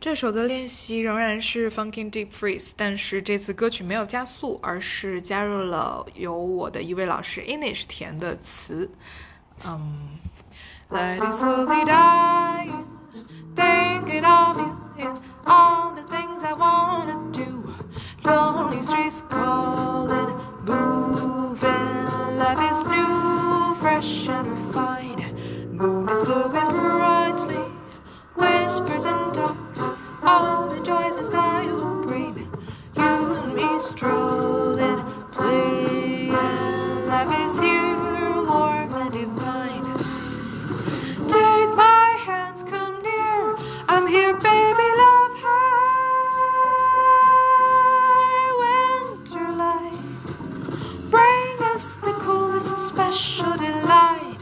这首的练习仍然是 Funky Deep Freeze，但是这次歌曲没有加速，而是加入了由我的一位老师 Inish 填的词。嗯，Let it slowly die, thinking of you and all the things I wanna do. Lonely streets calling, moving. Life is new, fresh and refined. Moon is glowing brightly, whispers and special delight.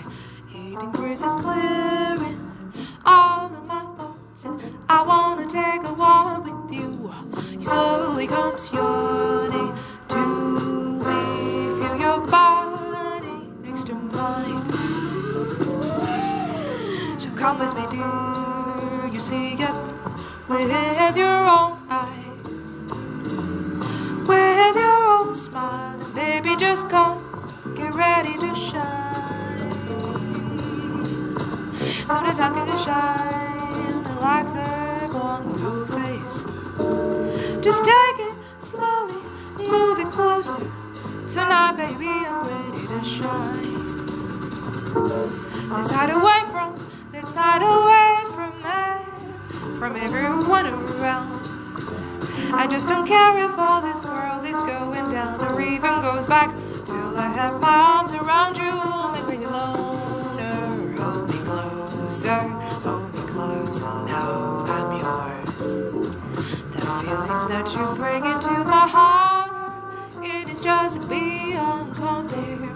Eating breezes clearing all of my thoughts, and I wanna take a walk with you. Slowly comes yawning to me. Feel your body next to mine. So come with me, dear. You see it with your own Just take it slowly, move it closer. Tonight, baby, I'm ready to shine. Let's hide away from, let's hide away from me, from everyone around. I just don't care if all this world is going down or even goes back till I have my you bring into my heart, it is just beyond compare.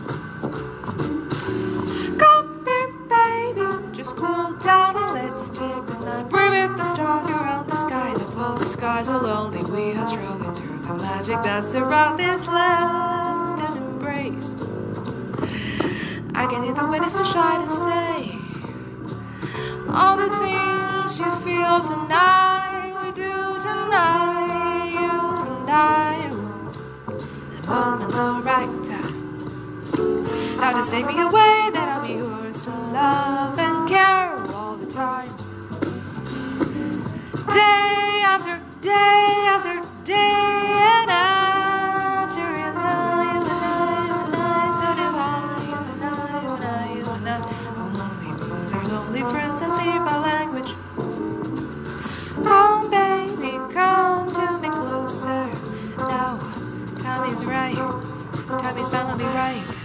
Come here, baby, just cool down and let's take the night. Breathe with the stars around the skies, above the skies will only we are strolling through the magic that's around this last embrace. I can hear the winds to shy to say all the things you feel tonight. Now just take me away, then I'll be yours to love and care all the time. Day after day after day and after and I, you and I, you and I, so do I, you and I, you and I, you and I. Lonely moons are lonely friends, I see my language. Come, baby, come to me closer. Now, time is right. Time is finally right.